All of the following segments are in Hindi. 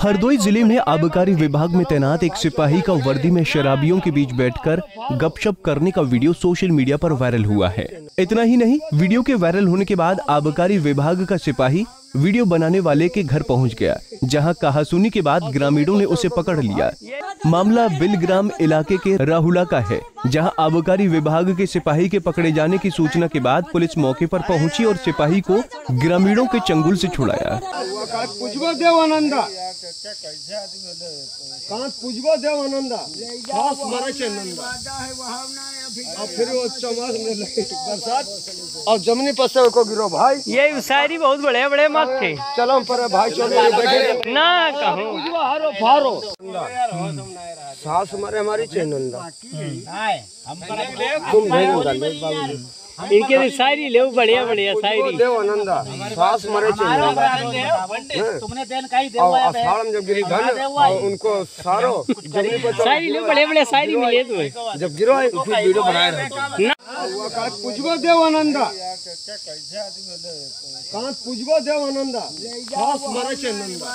हरदोई ज़िले में आबकारी विभाग में तैनात एक सिपाही का वर्दी में शराबियों के बीच बैठकर गपशप करने का वीडियो सोशल मीडिया पर वायरल हुआ है। इतना ही नहीं, वीडियो के वायरल होने के बाद आबकारी विभाग का सिपाही वीडियो बनाने वाले के घर पहुँच गया, जहाँ कहासुनी के बाद ग्रामीणों ने उसे पकड़ लिया। मामला बिलग्राम इलाके के राहुला का है, जहाँ आबकारी विभाग के सिपाही के पकड़े जाने की सूचना के बाद पुलिस मौके पर पहुँची और सिपाही को ग्रामीणों के चंगुल से छुड़ाया। कात पूजबो पूजबो देवानंदा खास मरे के नंदा अब फिर वो चौमास में बरसात। और जमनी पर से को गिरो भाई। ये शायरी बहुत बड़े बड़े मत थे चलो हम पर भाई चलो बैठे ना कहूँ। पूजबो हारो फारो सास मरे हमारी चेनंदा तुम भेजो डाले बाबू इनके भी शायरी ले बढ़िया बढ़िया शायरी देवानंदा सास मरे तुमने देन ही और जब गिरी घन उनको सारो ज़मीन पर शायरी ले बड़े बढ़िया शायरी मिले तुम्हें। जब गिरो फिर वीडियो बनाए रहे देव पूजबो देवानंदा कात पूजबो देवानंदा खास मरे के नंदा।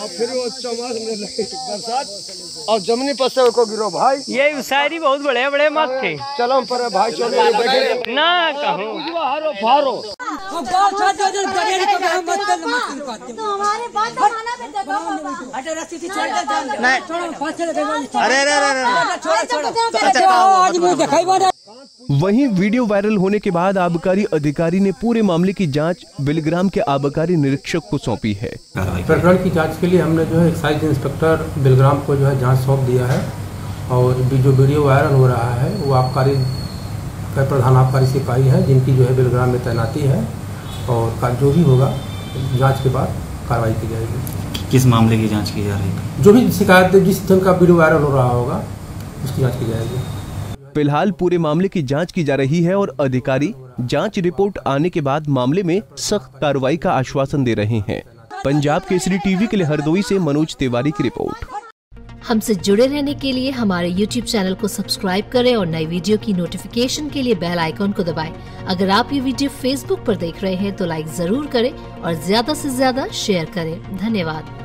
अब फिर वो चौमास में बरसात। और जमनी पर से को गिरो भाई। ये शायरी बहुत बड़े बड़े मत थे चलो हम पर भाई चलो बैठे ना कहूँ। हारो फारो हम गाँव छोड़ दो जो गरीब को हम मत कर मत करते तो हमारे बात माना में जगह होगा अरे रस्सी से छोड़ दे जान नहीं। छोड़ो फांसी लगे अरे अरे अरे छोड़ो छोड़ो अच्छा आज मुझे दिखाई बड़ा वहीं वीडियो वायरल होने के बाद आबकारी अधिकारी ने पूरे मामले की जाँच बिलग्राम के आबकारी निरीक्षक को सौंपी है। प्रकरण की जाँच के लिए हमने जो है एक्साइज इंस्पेक्टर बिलग्राम को जो है जाँच सौंप दिया है और भी जो वीडियो वायरल हो रहा है वो आबकारी का प्रधान आबकारी सिपाही है जिनकी जो है बिलग्राम में तैनाती है और जो भी होगा जाँच के बाद कार्रवाई की जाएगी। किस मामले की जाँच की जा रही है? जो भी शिकायत जिस ढंग का वीडियो वायरल हो रहा होगा उसकी जाँच की जाएगी। फ़िलहाल पूरे मामले की जाँच की जा रही है और अधिकारी जाँच रिपोर्ट आने के बाद मामले में सख्त कार्रवाई का आश्वासन दे रहे हैं। पंजाब केसरी टीवी के लिए हरदोई से मनोज तिवारी की रिपोर्ट। हमसे जुड़े रहने के लिए हमारे YouTube चैनल को सब्सक्राइब करें और नई वीडियो की नोटिफिकेशन के लिए बेल आइकॉन को दबाएँ। अगर आप ये वीडियो Facebook पर देख रहे हैं तो लाइक ज़रूर करें और ज़्यादा से ज़्यादा शेयर करें। धन्यवाद।